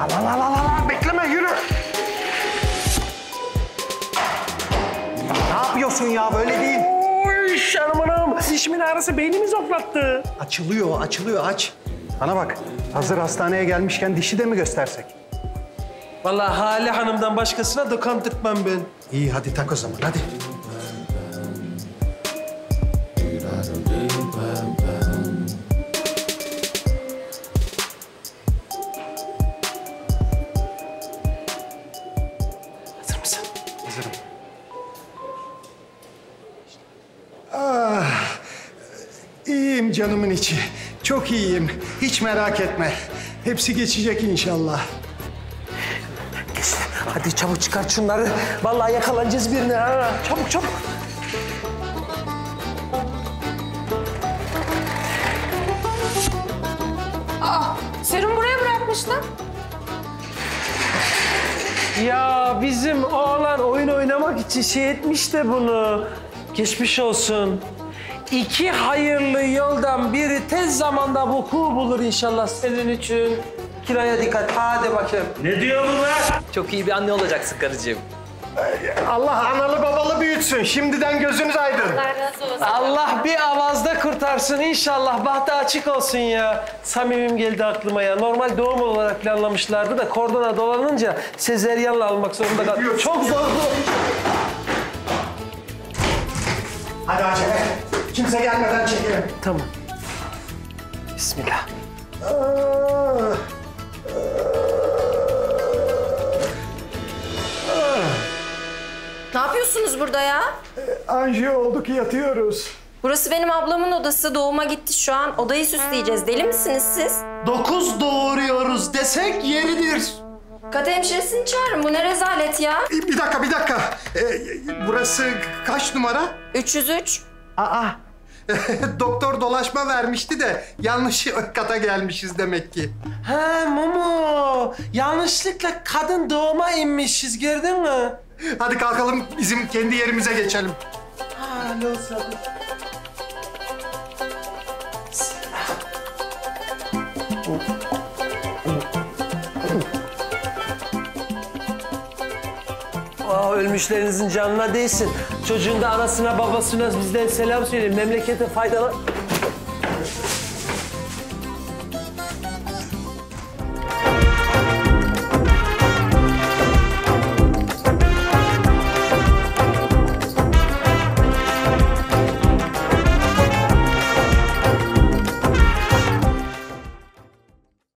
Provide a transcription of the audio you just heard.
Al al al al al bekleme yürü. Ya ne yapıyorsun ya böyle değil. Oy canım anam dişimin ağrısı beynimi zoklattı. Açılıyor açılıyor aç. Bana bak hazır hastaneye gelmişken dişi de mi göstersek? Vallahi Hale Hanım'dan başkasına dokandırtmam ben. İyi hadi tak o zaman hadi. Canımın içi. Çok iyiyim. Hiç merak etme. Hepsi geçecek inşallah. Hadi çabuk çıkart şunları. Vallahi yakalanacağız birine ha. Çabuk çabuk. Aa, serum buraya bırakmıştım. Ya bizim oğlan oyun oynamak için şey etmiş de bunu. Geçmiş olsun. İki hayırlı yoldan biri tez zamanda vuku bulur inşallah senin için. Kiraya dikkat. Hadi bakayım. Ne diyor bu be? Çok iyi bir anne olacaksın karıcığım. Allah analı babalı büyütsün. Şimdiden gözünüz aydın. Allah bir avazda kurtarsın inşallah. Bahtı açık olsun ya. Samimim geldi aklıma ya. Normal doğum olarak planlamışlardı da kordona dolanınca sezeryanla almak zorunda kaldım. Çok zor. Hadi acele. Kimse gelmeden çekelim. Tamam. Bismillah. Ah. Ne yapıyorsunuz burada ya? Anjiyo olduk yatıyoruz. Burası benim ablamın odası. Doğuma gitti şu an. Odayı süsleyeceğiz. Deli misiniz siz? Dokuz doğuruyoruz desek yeridir. Kat hemşiresini çağırın. Bu ne rezalet ya? Bir dakika, bir dakika. Ee, burası kaç numara? 303. Aa. Doktor dolaşma vermişti de yanlış kata gelmişiz demek ki. Ha Mumu. Yanlışlıkla kadın doğuma inmişiz gördün mü? Hadi kalkalım bizim kendi yerimize geçelim. Ha ne olsa ölmüşlerinizin canına değsin. Çocuğun da anasına babasına bizden selam söyleyin. Memlekete faydalı...